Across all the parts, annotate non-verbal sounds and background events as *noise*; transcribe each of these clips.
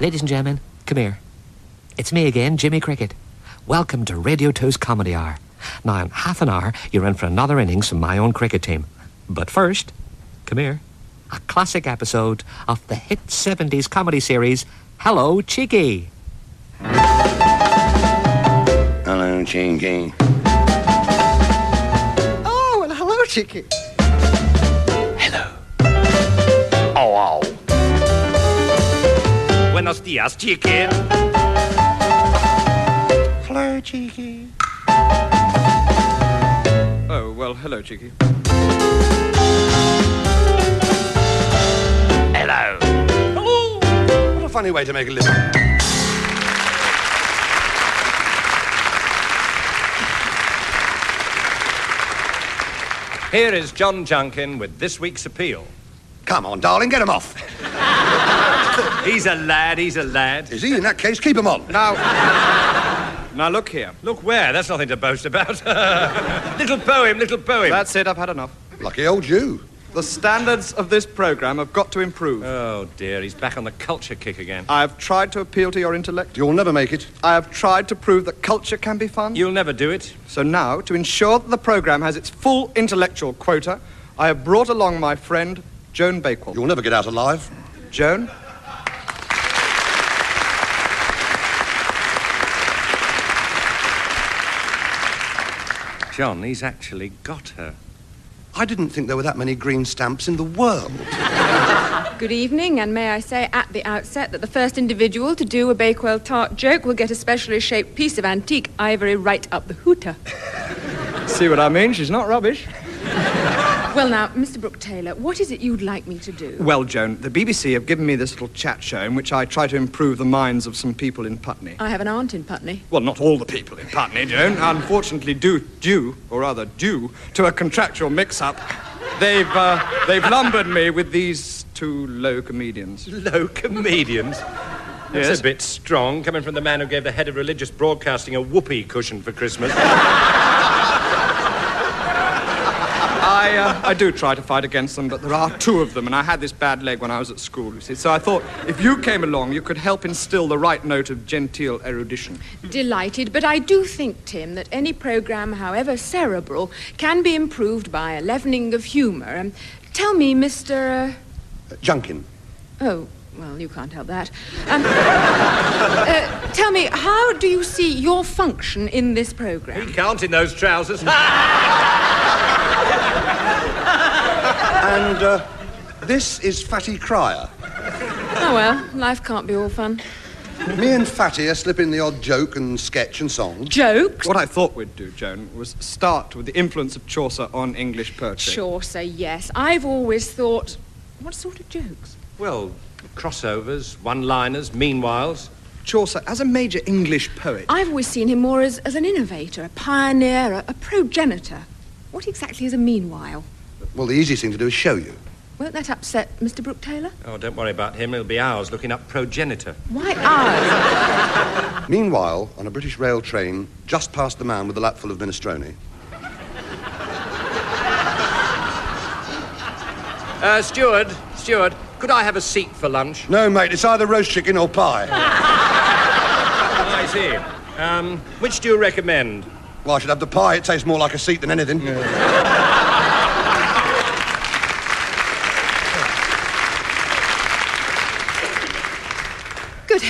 Ladies and gentlemen, come here. It's me again, Jimmy Cricket. Welcome to Radio 2's Comedy Hour. Now, in half an hour, you're in for another innings from my own cricket team. But first, come here. A classic episode of the hit 70s comedy series, Hello, Cheeky. Hello, Cheeky. Oh, well, hello, Chicky. Buenos dias, Cheeky. Hello, Cheeky. Oh, well, hello, Chicky. Hello. Hello. What a funny way to make a living. Here is John Junkin with this week's appeal. Come on, darling, get him off. He's a lad, he's a lad. Is he? In that case, keep him on. Now, now look here. Look where, that's nothing to boast about. *laughs* little poem, little poem. That's it. I've had enough. Lucky old you. The standards of this program have got to improve. Oh dear, he's back on the culture kick again. I have tried to appeal to your intellect. You'll never make it. I have tried to prove that culture can be fun. You'll never do it. So now, to ensure that the program has its full intellectual quota, I have brought along my friend Joan Bakewell. You'll never get out alive. Joan, John, he's actually got her. I didn't think there were that many green stamps in the world. *laughs* Good evening, and may I say at the outset that the first individual to do a Bakewell tart joke will get a specially shaped piece of antique ivory right up the hooter. see what I mean? She's not rubbish. Well, now, Mr. Brooke Taylor, what is it you'd like me to do? Well, Joan, the BBC have given me this little chat show in which I try to improve the minds of some people in Putney. I have an aunt in Putney. Well, not all the people in Putney, Joan. Unfortunately, due, due, or rather due, to a contractual mix-up, they've, uh, they've lumbered me with these two low comedians. *laughs* Low comedians. That's Yes. a bit strong, coming from the man who gave the head of religious broadcasting a whoopee cushion for Christmas. *laughs* I, uh, I do try to fight against them, but there are two of them, and I had this bad leg when I was at school, you see. So I thought if you came along, you could help instill the right note of genteel erudition. Delighted, but I do think, Tim, that any program, however cerebral, can be improved by a leavening of humor. Um, tell me, Mr. Uh, Junkin. Oh, well, you can't help that. Um, uh, tell me, how do you see your function in this program? he can't in those trousers. *laughs* And uh, this is Fatty Cryer. Oh, well, life can't be all fun. Me and Fatty are slipping the odd joke and sketch and song. Jokes? What I thought we'd do, Joan, was start with the influence of Chaucer on English poetry. Chaucer, yes. I've always thought. What sort of jokes? well, crossovers, one-liners, meanwhiles. Chaucer, as a major English poet, I've always seen him more as, as an innovator, a pioneer, a, a progenitor. What exactly is a meanwhile? Well, the easiest thing to do is show you. Won't that upset Mr. Brooke Taylor? Oh, don't worry about him. It'll be ours looking up progenitor. Why ours? *laughs* Meanwhile, on a British rail train, just past the man with the lapful of minestrone, Uh, steward, steward, could I have a seat for lunch? No, mate, it's either roast chicken or pie. *laughs* I see. Um, which do you recommend? well, I should have the pie. It tastes more like a seat than anything. Good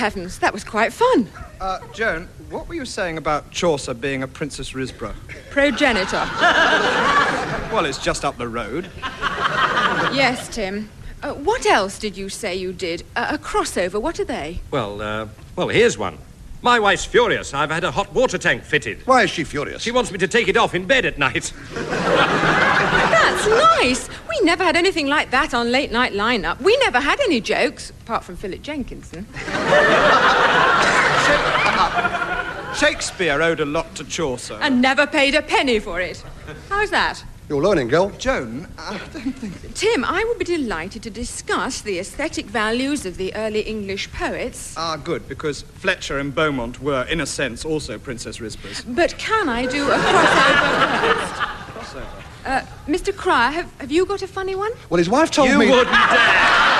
heavens, that was quite fun. uh, Joan, what were you saying about Chaucer being a Princes Risborough? Progenitor. *laughs* Well, it's just up the road. yes, Tim. Uh, what else did you say you did? Uh, a crossover, what are they? Well, uh, well, here's one. My wife's furious. I've had a hot water tank fitted. Why is she furious? She wants me to take it off in bed at night. *laughs* That's nice. We never had anything like that on late night lineup. We never had any jokes, apart from Philip Jenkinson. Shakespeare owed a lot to Chaucer. And never paid a penny for it. How's that? You're learning, girl. Joan, I don't think. Tim, I would be delighted to discuss the aesthetic values of the early English poets. Ah, good, because Fletcher and Beaumont were, in a sense, also Princes Risboroughs. But can I do a crossover first? Uh, Mr. Cryer, have, have you got a funny one? Well, his wife told You me. wouldn't dare. *laughs*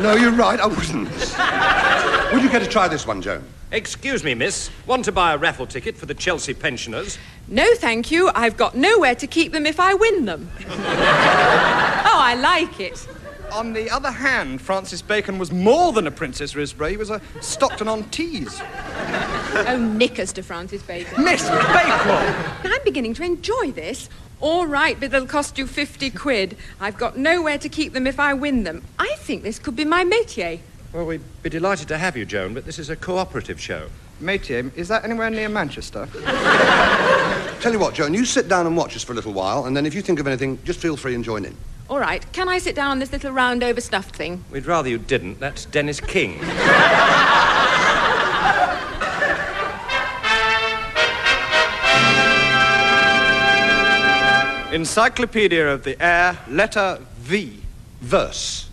No, you're right, I wouldn't. Would you care to try this one, Joan? Excuse me, miss. Want to buy a raffle ticket for the Chelsea pensioners? No, thank you. I've got nowhere to keep them if I win them. *laughs* oh, I like it. On the other hand, Francis Bacon was more than a Princes Risborough. He was a Stockton-on-Tees. Oh, knickers to Francis Bacon. Miss Bakewell! I'm beginning to enjoy this. All right, but they'll cost you 50 quid. I've got nowhere to keep them if I win them. I think this could be my métier. Well, we'd be delighted to have you, Joan, but this is a cooperative show. Métier, is that anywhere near Manchester? *laughs* Tell you what, Joan, you sit down and watch us for a little while, and then if you think of anything, just feel free and join in. All right, can I sit down on this little round overstuffed thing? We'd rather you didn't. That's Denis King. *laughs* Encyclopedia of the Air, letter V. Verse.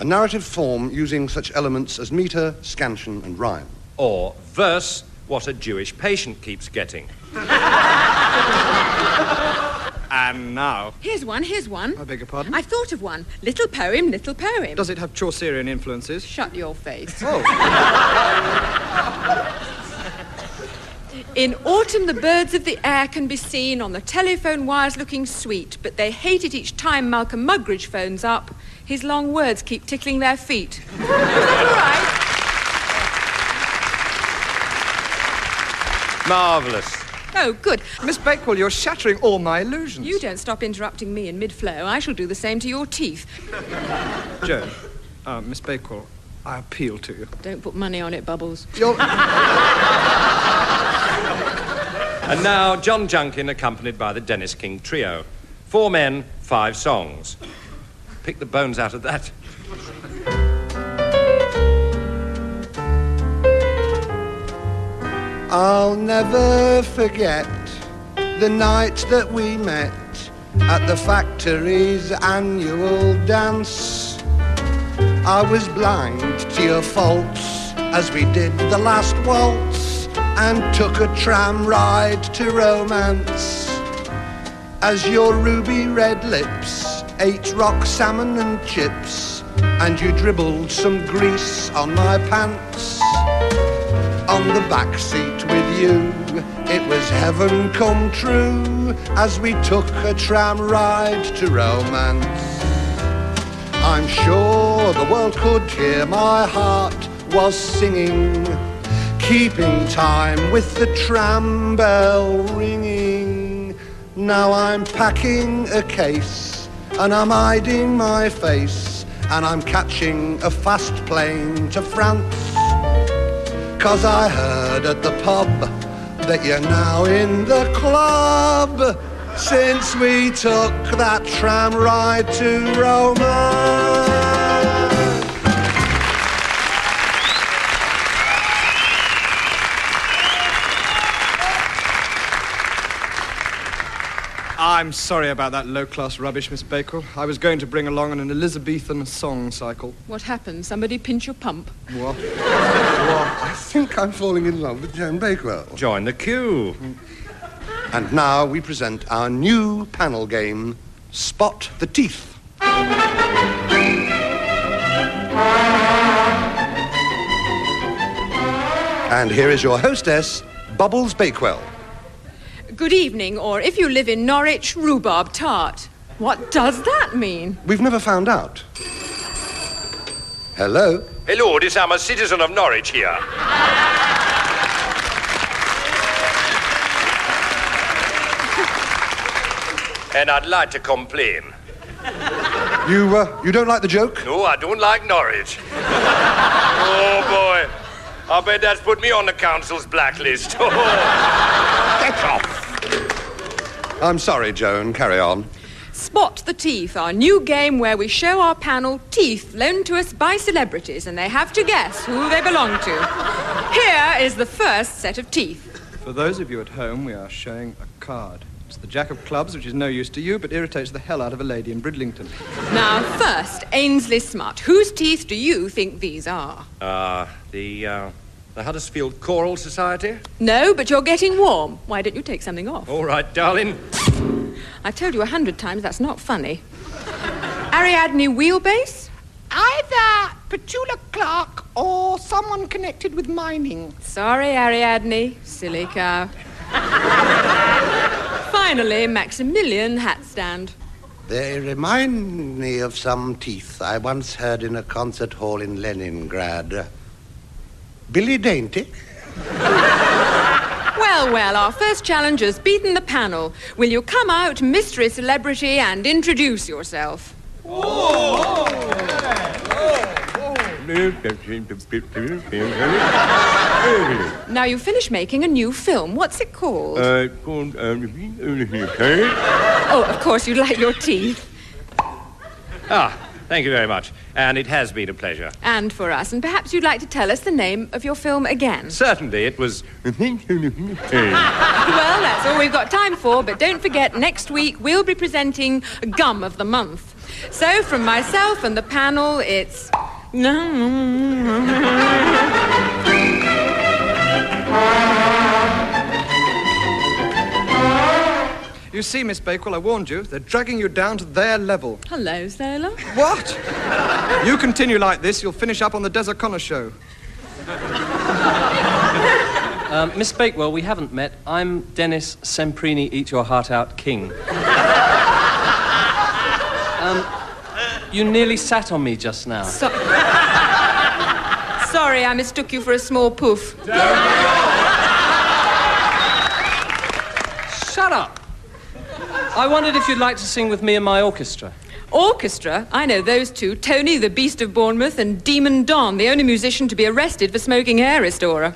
A narrative form using such elements as meter, scansion, and rhyme. Or verse, what a Jewish patient keeps getting. *laughs* And now. Here's one, here's one. I beg your pardon? I thought of one. Little poem, little poem. Does it have Chaucerian influences? Shut your face. Oh. In autumn, the birds of the air can be seen on the telephone wires looking sweet, but they hate it each time Malcolm Muggeridge phones up. His long words keep tickling their feet. *laughs* Is that Marvellous. all right? Oh, good. Miss Bakewell, you're shattering all my illusions. You don't stop interrupting me in mid-flow. I shall do the same to your teeth. *laughs* Joan, uh, Miss Bakewell, I appeal to you. Don't put money on it, Bubbles. You're... *laughs* And now, John Junkin, accompanied by the Denis King Trio. Four men, five songs. Pick the bones out of that. I'll never forget the night that we met at the factory's annual dance. I was blind to your faults as we did the last waltz and took a tram ride to romance. As your ruby red lips ate rock salmon and chips, and you dribbled some grease on my pants on the back seat with you. It was heaven come true as we took a tram ride to romance. I'm sure the world could hear my heart was singing, keeping time with the tram bell ringing. Now I'm packing a case and I'm hiding my face and I'm catching a fast plane to France. Cause I heard at the pub that you're now in the club since we took that tram ride to romance. I'm sorry about that low-class rubbish, Miss Bakewell. I was going to bring along an Elizabethan song cycle. What happened? Somebody pinch your pump? What? What? I think I'm falling in love with Joan Bakewell. Join the queue. And now we present our new panel game, Spot the Teeth. And here is your hostess, Bubbles Bakewell. Good evening, or if you live in Norwich, rhubarb tart. What does that mean? We've never found out. Hello? Hello, this I'm a citizen of Norwich here. and I'd like to complain. You, uh, you don't like the joke? No, I don't like Norwich. oh, boy. I bet that's put me on the council's blacklist. *laughs* Get off! I'm sorry, Joan. Carry on. Spot the Teeth, our new game where we show our panel teeth loaned to us by celebrities and they have to guess who they belong to. Here is the first set of teeth. For those of you at home, we are showing a card. It's the Jack of Clubs, which is no use to you, but irritates the hell out of a lady in Bridlington. Now, first, Ainsley Smart. Whose teeth do you think these are? Uh, the, uh, the Huddersfield Choral Society? No, but you're getting warm. Why don't you take something off? All right, darling. I've told you a hundred times that's not funny. Ariadne Wheelbase? Either Petula Clark or someone connected with mining. Sorry, Ariadne. Silly cow. *laughs* Finally, Maximilian Hatstand. They remind me of some teeth I once heard in a concert hall in Leningrad. Billy Dainty? Well, well, our first challenger's beaten the panel. Will you come out, mystery celebrity, and introduce yourself? Now you finish making a new film. What's it called? Uh, called, um, oh, of course, you like your teeth. Ah, thank you very much. And it has been a pleasure. And for us. And perhaps you'd like to tell us the name of your film again. Certainly, it was. *laughs* Well, that's all we've got time for, but don't forget, next week we'll be presenting Gum of the Month. So, from myself and the panel, it's. *laughs* You see, Miss Bakewell, I warned you. They're dragging you down to their level. Hello, Zola. What? you continue like this, you'll finish up on the Des O'Connor show. Um, Miss Bakewell, we haven't met. I'm Denis Semprini, Eat Your Heart Out King. um, you nearly sat on me just now. So- Sorry, I mistook you for a small poof. I wondered if you'd like to sing with me and my orchestra. Orchestra? I know those two Tony, the Beast of Bournemouth, and Demon Don, the only musician to be arrested for smoking hair restorer.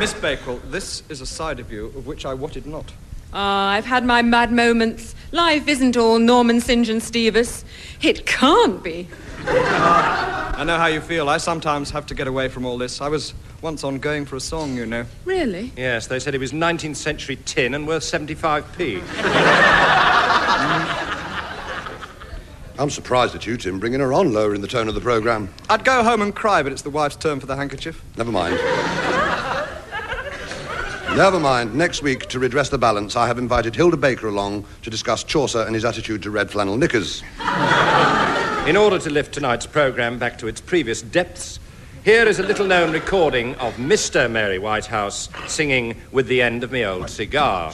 Miss Bakewell, this is a side of you of which I wotted not. Ah, I've had my mad moments. Life isn't all Norman St. John Stevas. It can't be. I know how you feel. I sometimes have to get away from all this. I was once on going for a song, you know. Really? Yes, they said it was 19th century tin and worth 75p. *laughs* I'm surprised at you, Tim, bringing her on lowering the tone of the programme. I'd go home and cry, but it's the wife's turn for the handkerchief. Never mind. Never mind. Next week, to redress the balance, I have invited Hilda Baker along to discuss Chaucer and his attitude to red flannel knickers. In order to lift tonight's programme back to its previous depths, here is a little known recording of Mr. Mary Whitehouse singing With the End of Me Old Cigar.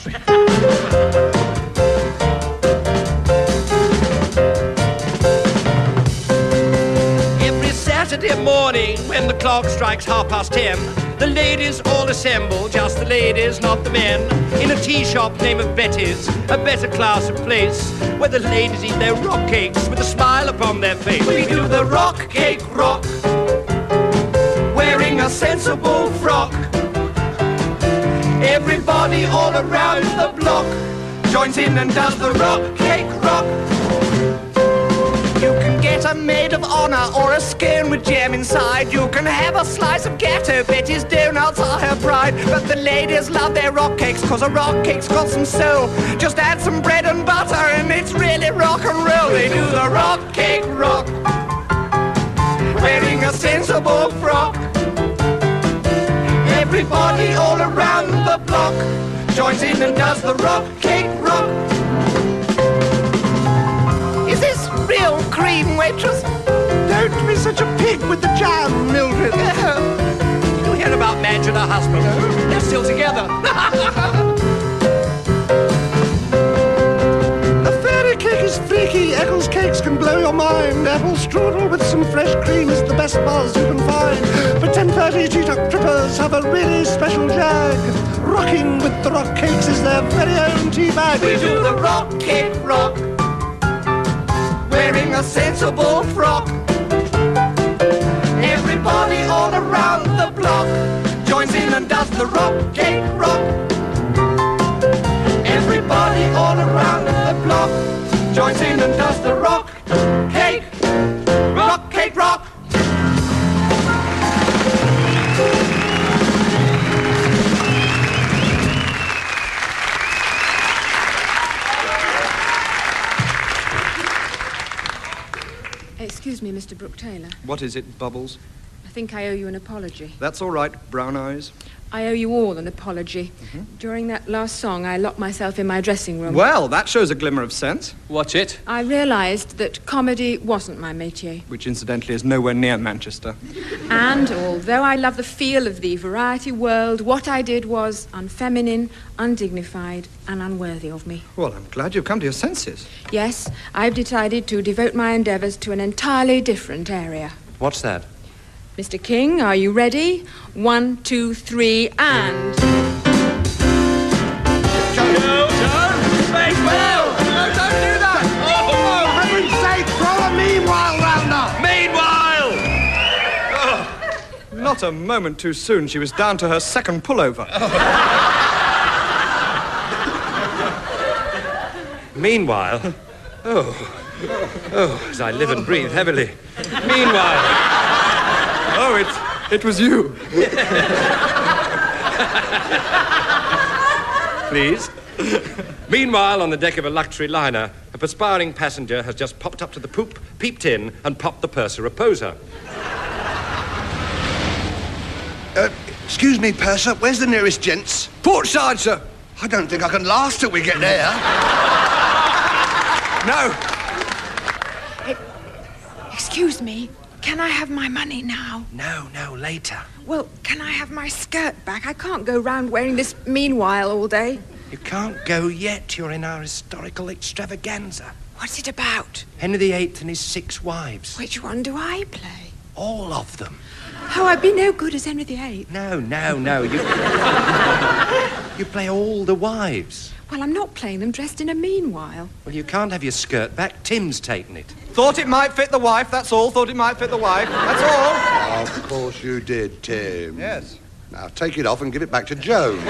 Every Saturday morning when the clock strikes half past ten, the ladies all assemble, just the ladies, not the men, in a tea shop named of Betty's, a better class of place, where the ladies eat their rock cakes with a smile upon their face. We do the rock cake rock, a sensible frock. Everybody all around the block joins in and does the rock cake rock. You can get a maid of honor or a scone with jam inside. You can have a slice of gateau, Betty's donuts are her pride. But the ladies love their rock cakes, cause a rock cake's got some soul. Just add some bread and butter and it's really rock and roll. They do the rock cake rock, the block joins in and does the rock cake rock. Is this real cream, waitress? Don't be such a pig with the jam, Mildred. *laughs* You hear about Madge and her husband? They're still together. *laughs* A fairy cake is freaky. Eccles cakes can blow your mind. Apple strudel with some fresh cream is the best buzz you can find. But 1030 G-Tuck trippers have a really special jag. Rocking with the rock cakes is their very own tea bag. We do the rock cake rock, wearing a sensible frock. Everybody all around the block joins in and does the rock cake rock. Everybody all around the block joins in and does the Excuse me, Mr. Brooke Taylor. What is it, Bubbles? I think I owe you an apology. That's all right, Brown Eyes. I owe you all an apology. Mm-hmm. During that last song, I locked myself in my dressing room. Well, that shows a glimmer of sense, Watch it. I realized that comedy wasn't my métier. which incidentally is nowhere near Manchester. And although I love the feel of the variety world, what I did was unfeminine, undignified, and unworthy of me. Well, I'm glad you've come to your senses. Yes, I've decided to devote my endeavors to an entirely different area. What's that? Mr. King, are you ready? One, two, three, and. For heaven's sake, throw a meanwhile round her! Not a moment too soon, she was down to her second pullover. Meanwhile, oh, oh, as I live and breathe heavily. Meanwhile, It, it was you. please. Meanwhile, on the deck of a luxury liner, a perspiring passenger has just popped up to the poop, peeped in, and popped the purser a poser. Uh, excuse me, Purser, where's the nearest gents? Port side, sir. I don't think I can last till we get there. No. Excuse me, can I have my money now? No, no, later. Well, can I have my skirt back? I can't go round wearing this meanwhile all day. You can't go yet. You're in our historical extravaganza. What's it about? Henry VIII and his six wives. Which one do I play? All of them. Oh, I'd be no good as Henry VIII. No, no, no. You, *laughs* you play all the wives. Well, I'm not playing them dressed in a meanwhile. Well, you can't have your skirt back. Tim's taken it. Thought it might fit the wife, that's all. Thought it might fit the wife, that's all. Of course you did, Tim. Yes. Now take it off and give it back to Joan. *laughs*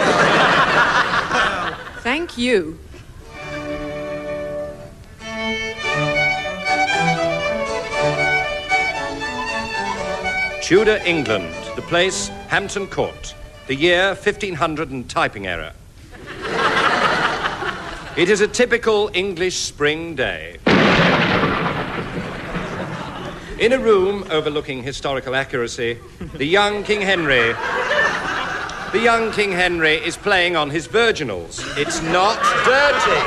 Thank you. Tudor England. The place, Hampton Court. The year, 1500 and typing error. It is a typical English spring day. In a room overlooking historical accuracy, the young King Henry. The young King Henry is playing on his virginals. It's not dirty.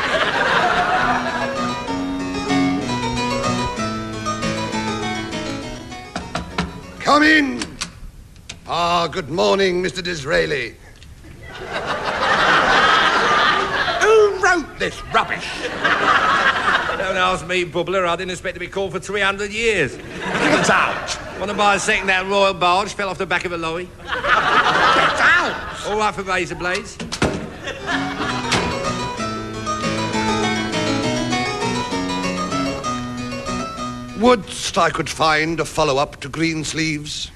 Come in. Ah, good morning, Mr. Disraeli. Who this rubbish? *laughs* Don't ask me, Bubbler. I didn't expect to be called for 300 years. Get out! Want to buy a second-hand royal barge? Fell off the back of a lorry. Get out! All right for razor blades. Wouldst I could find a follow-up to Green Sleeves?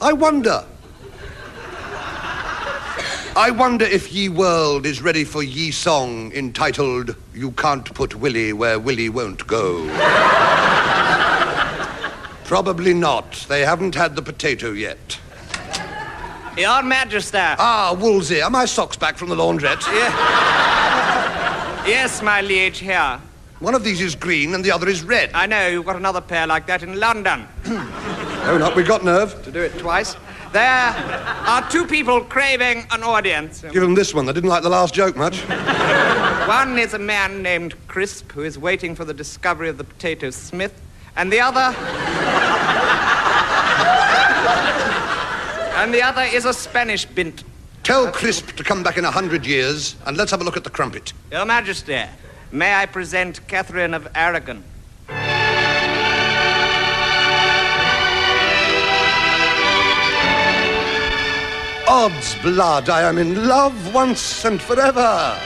I wonder. I wonder if ye world is ready for ye song entitled You Can't Put Willie Where Willie Won't Go. *laughs* Probably not. They haven't had the potato yet. Your Majesty. Ah, Wolsey, are my socks back from the laundrette? Yes, my liege, here. One of these is green and the other is red. I know, you've got another pair like that in London. *clears throat* Oh, not we got nerve. To do it twice. There are two people craving an audience. Give them this one. They didn't like the last joke much. One is a man named Crisp who is waiting for the discovery of the potato smith, and the other. *laughs* and the other is a Spanish bint. Tell Crisp to come back in a hundred years and let's have a look at the crumpet. Your Majesty, may I present Catherine of Aragon? Odds blood, I am in love once and forever.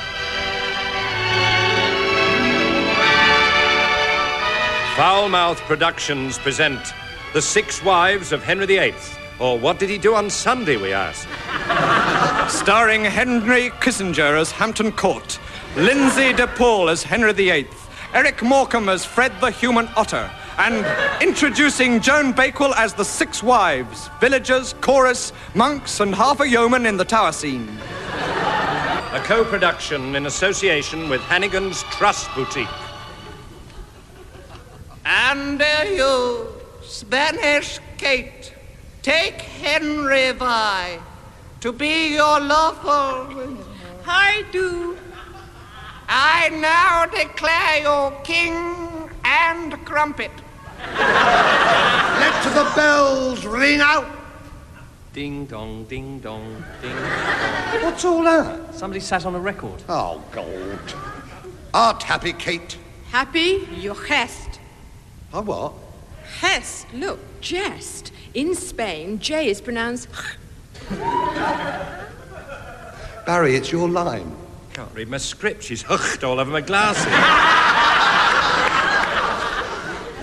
Foulmouth Productions present The Six Wives of Henry VIII. Or what did he do on Sunday, we ask? *laughs* Starring Henry Kissinger as Hampton Court, Lynsey de Paul as Henry VIII, Eric Morecambe as Fred the Human Otter, and introducing Joan Bakewell as the Six Wives, villagers, chorus, monks, and half a yeoman in the tower scene. A co production in association with Hannigan's Trust Boutique. And uh, you, Spanish Kate, Take Henry Vi to be your lawful. I do. I now declare you king and crumpet. Let the bells ring out. Ding dong, ding dong, ding. What's all that? Somebody sat on a record. Oh, God. Art happy, Kate? Happy? You jest. Oh, what? Jest. Look, jest. In Spain, J is pronounced. Barry, it's your line. Can't read my script. She's hooked all over my glasses. *laughs*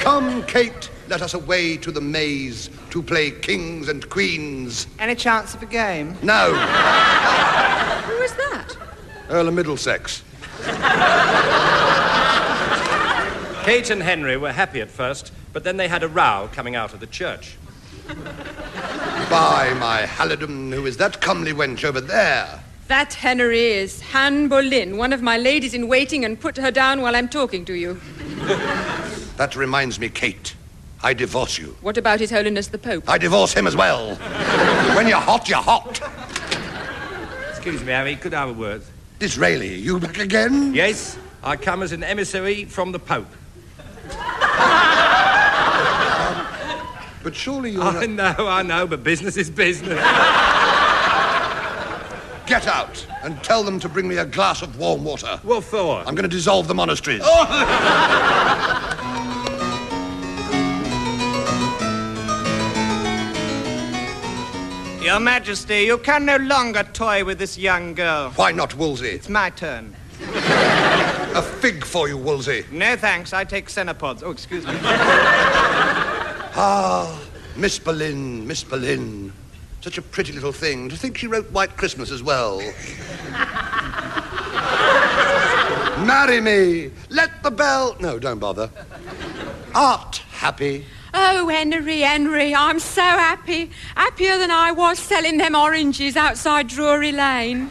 Come, Kate, let us away to the maze to play kings and queens. Any chance of a game? No, Who is that? Earl of Middlesex. Kate and Henry were happy at first, but then they had a row coming out of the church. By my halidom, who is that comely wench over there? That Henry is Anne Boleyn, one of my ladies in waiting, and put her down while I'm talking to you. *laughs* That reminds me, Kate. I divorce you. What about His Holiness the Pope? I divorce him as well. when you're hot, you're hot. Excuse me, Harry, could I have a word? Disraeli, you back again? Yes, I come as an emissary from the Pope. But surely you're. I know, I know, but business is business. Get out and tell them to bring me a glass of warm water. what for? I'm going to dissolve the monasteries. *laughs* Your Majesty, you can no longer toy with this young girl. Why not, Wolsey? It's my turn. A fig for you, Wolsey. No thanks, I take Cenopods. Oh, excuse me. Ah, Miss Boleyn, Miss Boleyn. Such a pretty little thing. To think she wrote White Christmas as well. *laughs* Marry me. Let the bell. No, don't bother. Art happy. Oh, Henry, Henry, I'm so happy. Happier than I was selling them oranges outside Drury Lane.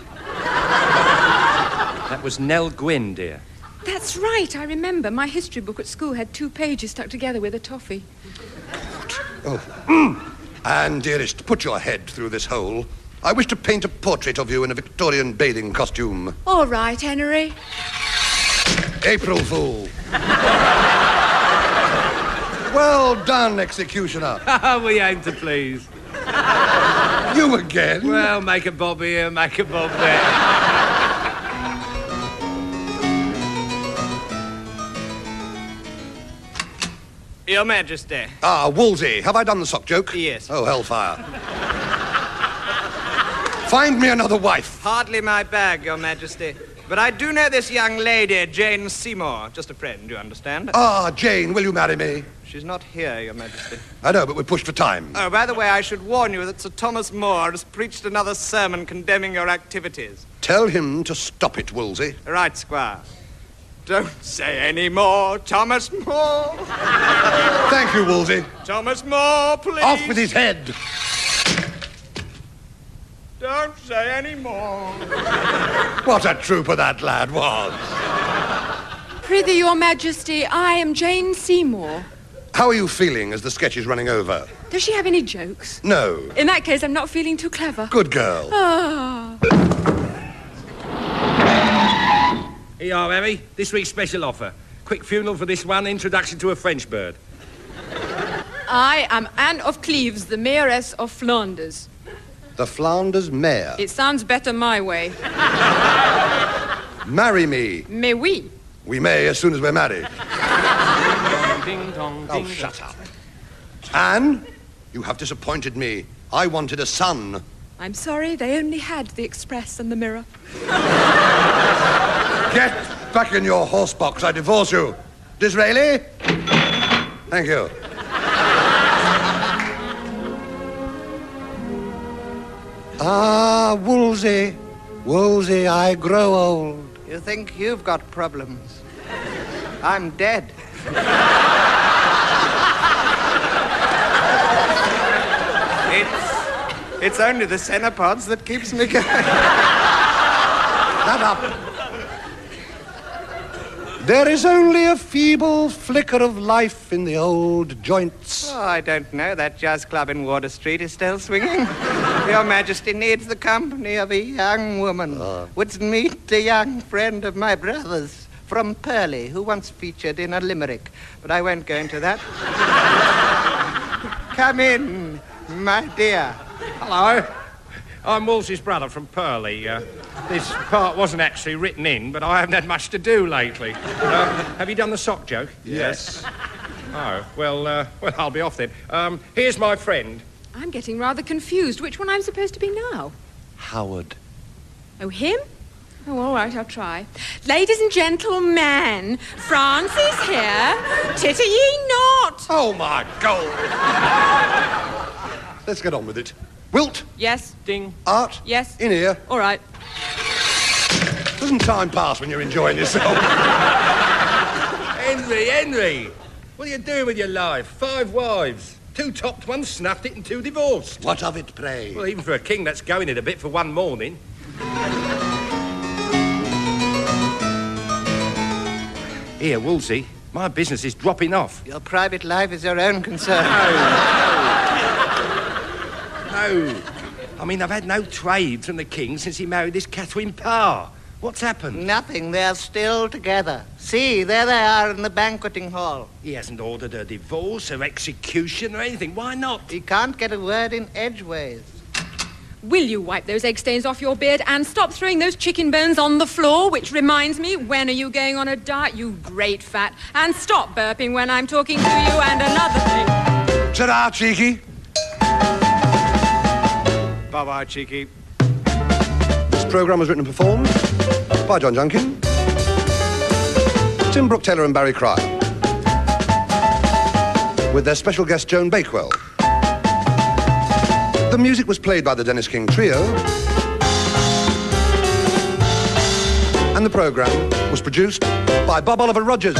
That was Nell Gwynn, dear. That's right, I remember. My history book at school had two pages stuck together with a toffee. Oh. Mm. And, dearest, put your head through this hole. I wish to paint a portrait of you in a Victorian bathing costume. All right, Henry. April Fool. Well done, executioner. *laughs* we aim to please. You again? Well, make a bob here, make a bob there. Your Majesty. Ah, Wolsey, have I done the sock joke? Yes. Oh, hellfire. Find me another wife. Hardly my bag, Your Majesty. But I do know this young lady, Jane Seymour. Just a friend, you understand? Ah, Jane, will you marry me? She's not here, Your Majesty. I know, but we're pushed for time. Oh, by the way, I should warn you that Sir Thomas More has preached another sermon condemning your activities. Tell him to stop it, Wolsey. Right, Squire. Don't say any more, Thomas More. Thank you, Wolsey. Thomas More, please. Off with his head. Don't say any more. *laughs* What a trooper that lad was. Prithee, Your Majesty, I am Jane Seymour. How are you feeling as the sketch is running over? Does she have any jokes? No. In that case, I'm not feeling too clever. Good girl. Ah. Here you are, Harry. This week's special offer. Quick funeral for this one, introduction to a French bird. I am Anne of Cleves, the Mayoress of Flanders. The Flanders Mare. It sounds better my way. *laughs* Marry me. Mais oui. We may as soon as we're married. Ding dong, Oh, shut up. Anne, you have disappointed me. I wanted a son. I'm sorry, they only had the Express and the Mirror. *laughs* Get back in your horse box. I divorce you. Disraeli? Thank you. Ah, Wolsey. Wolsey, I grow old. You think you've got problems? I'm dead. it's, it's only the Cenopods that keeps me going. Shut up. There is only a feeble flicker of life in the old joints. Oh, I don't know. That jazz club in Water Street is still swinging. Your Majesty needs the company of a young woman. Would meet a young friend of my brother's from Purley, who once featured in a limerick. But I won't go into that. *laughs* Come in, my dear. Hello. I'm Wolsey's brother from Purley. Uh, this part wasn't actually written in, but I haven't had much to do lately. Uh, have you done the sock joke? Yes. Oh, well, uh, well, I'll be off then. Um, here's my friend. I'm getting rather confused. Which one I'm supposed to be now? Howard. Oh, him? Oh, all right, I'll try. Ladies and gentlemen, France is here. Titter ye not. Oh, my God. Let's get on with it. Wilt, Yes, Ding. Art, yes. in here. All right. Doesn't time pass when you're enjoying yourself? *laughs* Henry, Henry! What are you doing with your life? Five wives. Two topped, one snuffed it, and two divorced. what of it, pray? Well, even for a king, that's going it a bit for one morning. Here, Wolsey, my business is dropping off. Your private life is your own concern. No. I mean, I've had no trade from the king since he married this Catherine Parr. What's happened? Nothing. They're still together. See, there they are in the banqueting hall. He hasn't ordered a divorce or execution or anything. Why not? He can't get a word in edgeways. Will you wipe those egg stains off your beard and stop throwing those chicken bones on the floor? Which reminds me, when are you going on a diet, you great fat? And stop burping when I'm talking to you. And another thing. Ta-da, cheeky. Bye-bye, cheeky. Programme was written and performed by John Junkin, Tim Brooke Taylor and Barry Cryer, with their special guest Joan Bakewell. The music was played by the Denis King Trio, and the programme was produced by Bob Oliver Rogers.